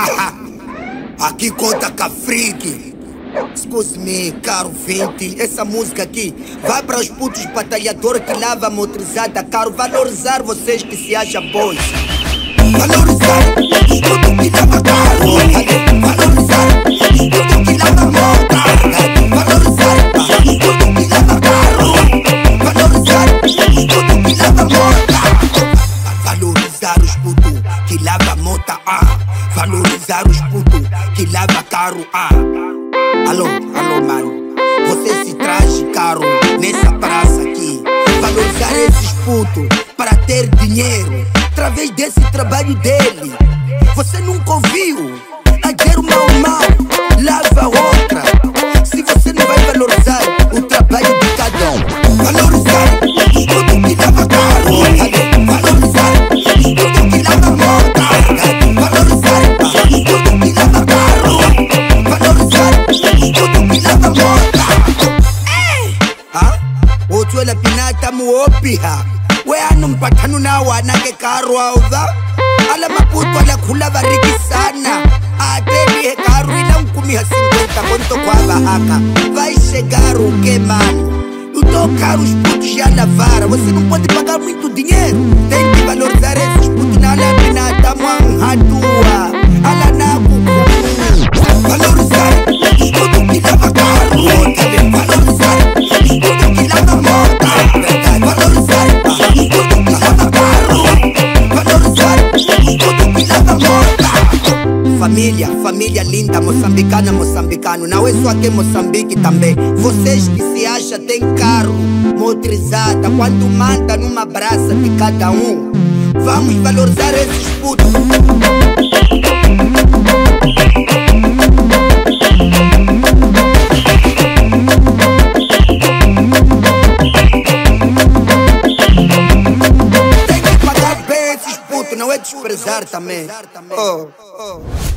aqui conta Cafrique. Excuse me, caro 20. Essa música aqui vai para os putos batalhadores que lava motorizada, caro. Valorizar vocês que se acham bons. Valorizar os putos que lava caro. Valorizar os putos que lava moto. Valorizar os putos que lava carro. Valorizar os que moto. Valorizar os putos que lava moto. Ah. Putos que lava carro. Ah. Alô, alô, mano. Você se traz caro nessa praça aqui. Valorizar esses putos para ter dinheiro através desse trabalho dele. Você nunca ouviu? Ayer o mau mal lava outra. Se você não vai valorizar o trabalho hata muopiha weanu mpatanu na wanake karwa auva ala maputo alakhula variki sana atelihe karu ila nkumiha 50 konto kwavahaka vaixe garu kemani tocar os putos já na vara Você não pode pagar muito dinheiro Tem que valorizar esses putos na laminata Mão ratua Família, família linda, moçambicana, moçambicano. Não é só aqui em Moçambique também. Vocês que se acham tem carro motorizada, quando manda numa braça de cada um. Vamos valorizar esses putos. Tem que pagar esses putos, não é desprezar também. Oh, oh.